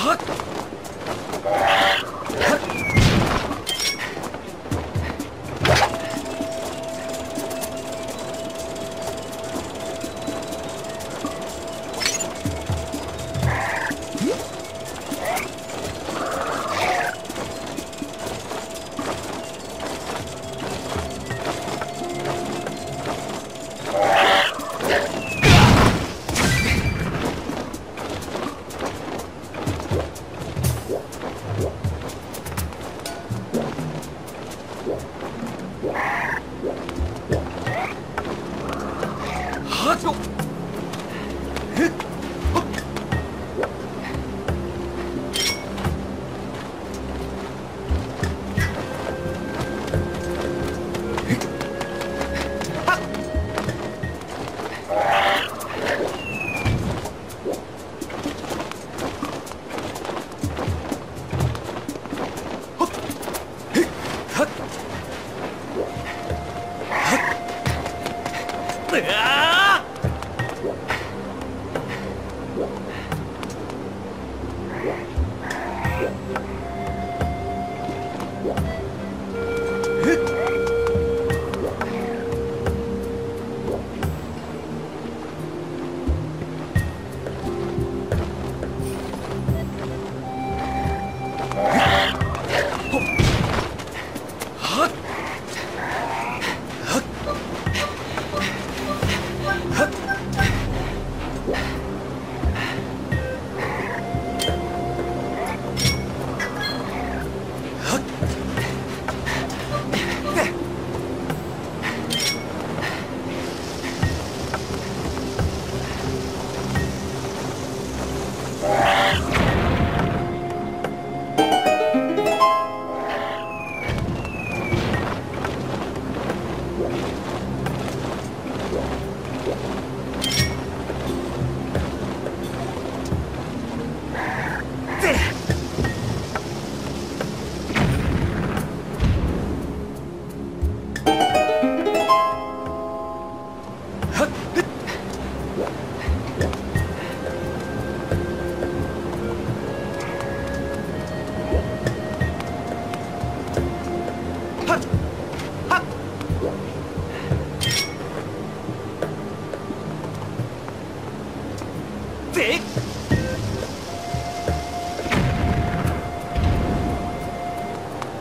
はっ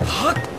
はっ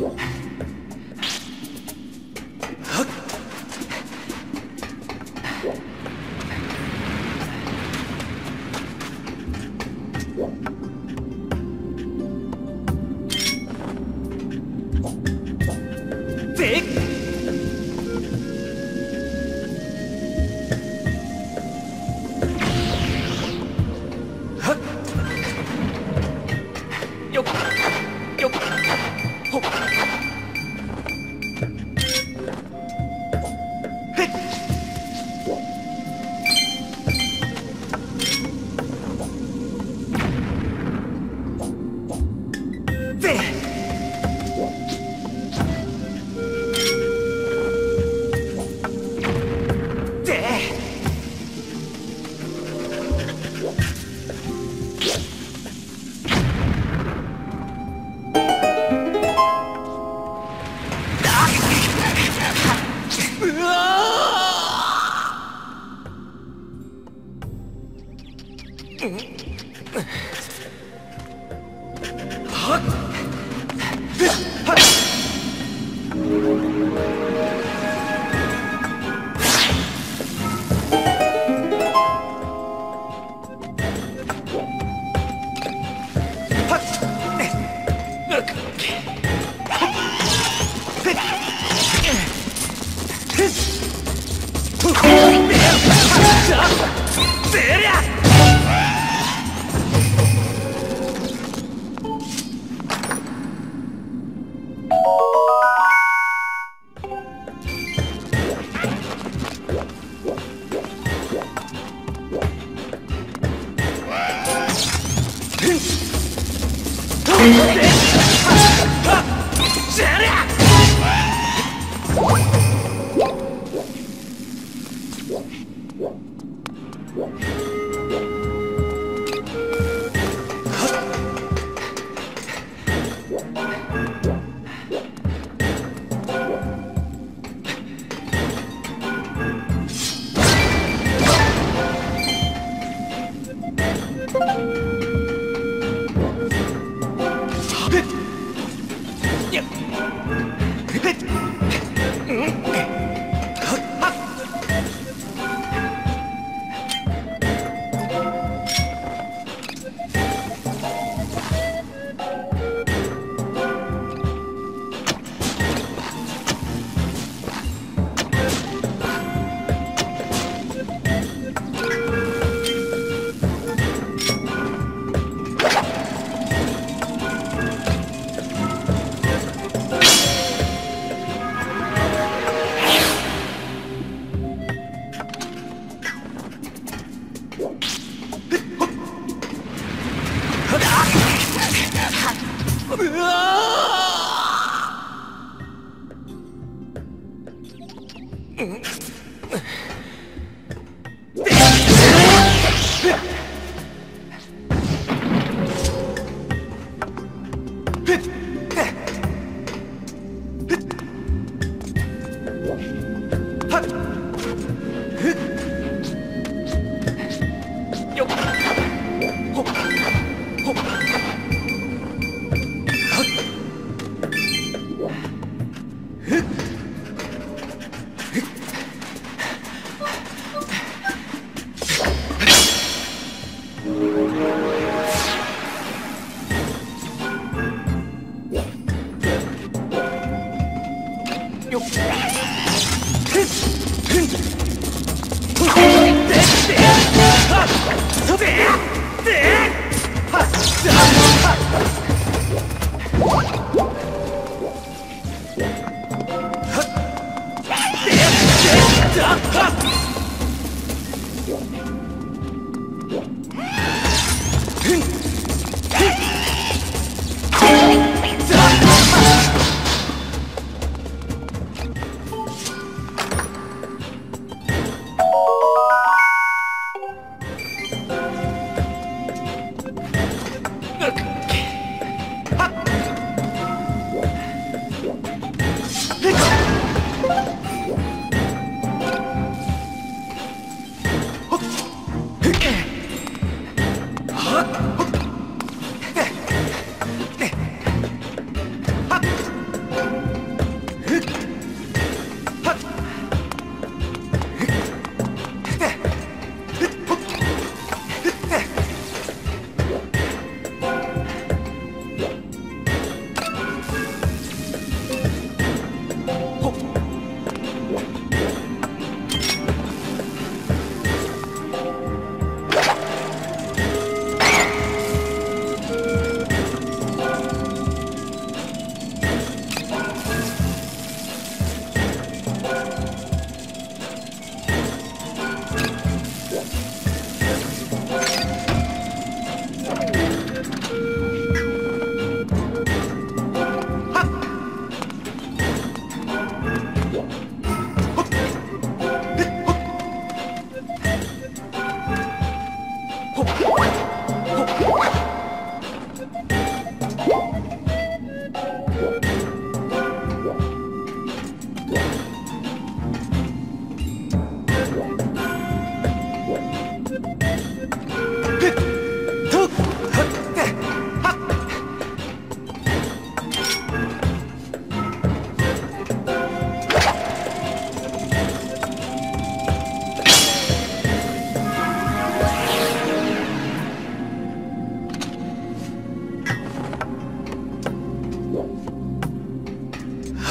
は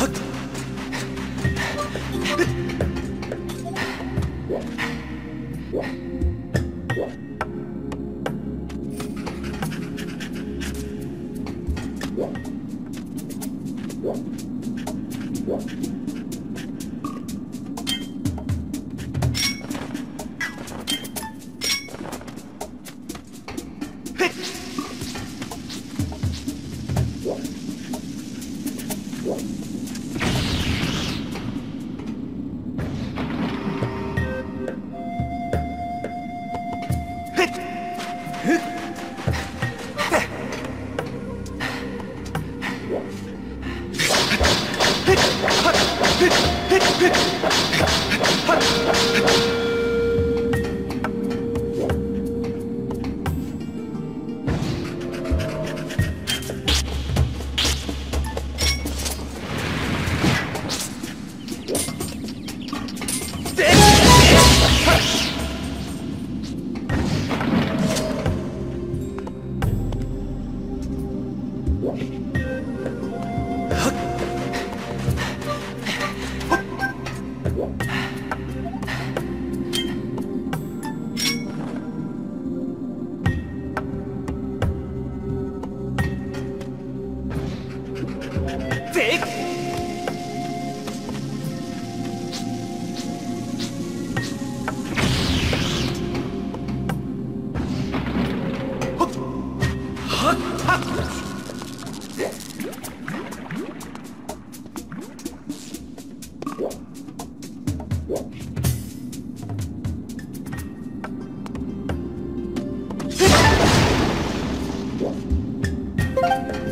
Yeah. っ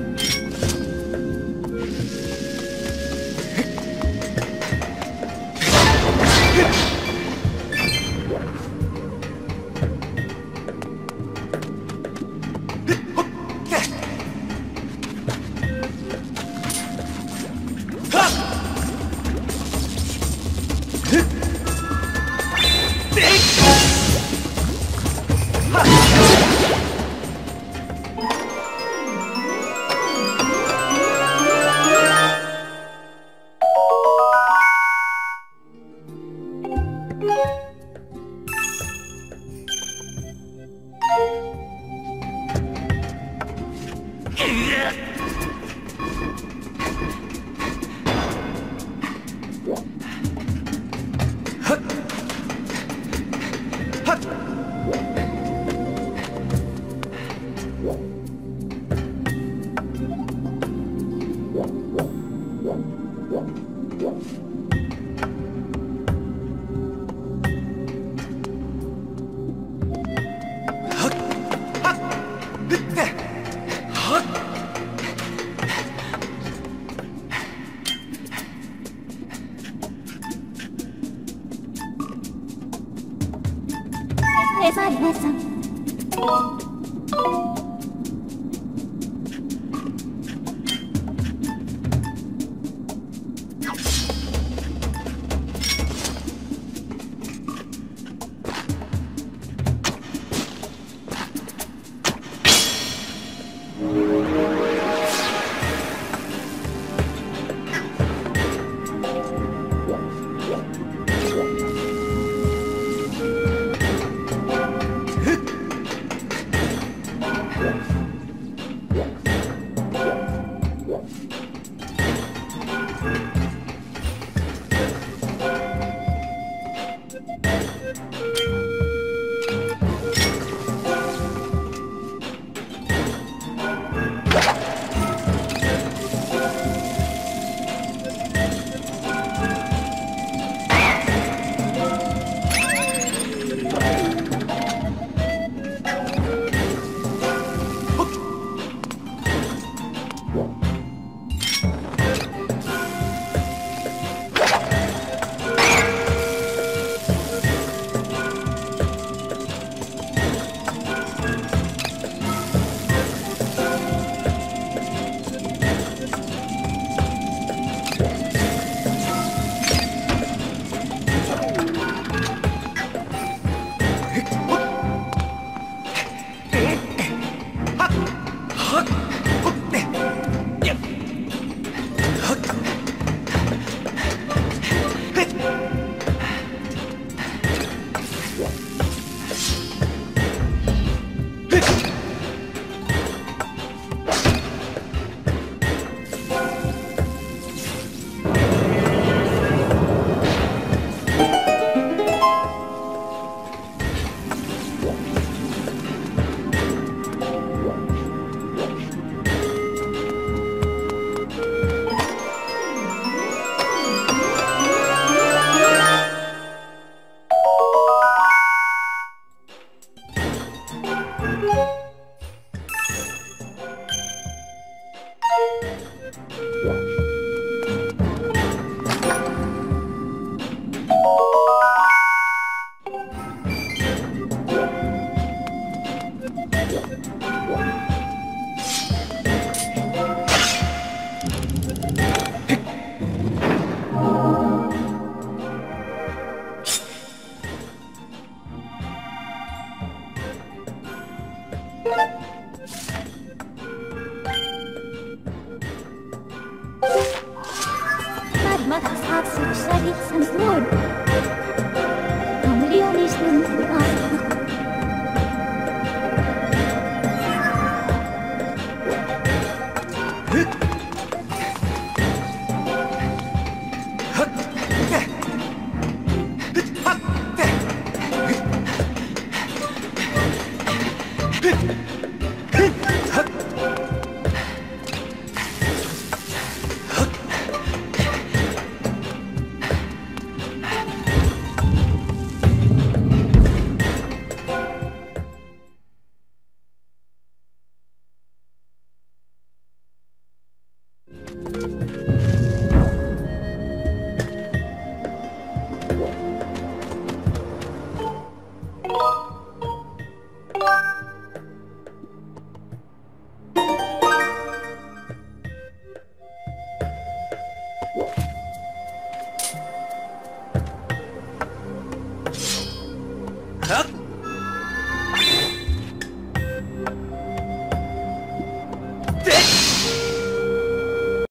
Bye.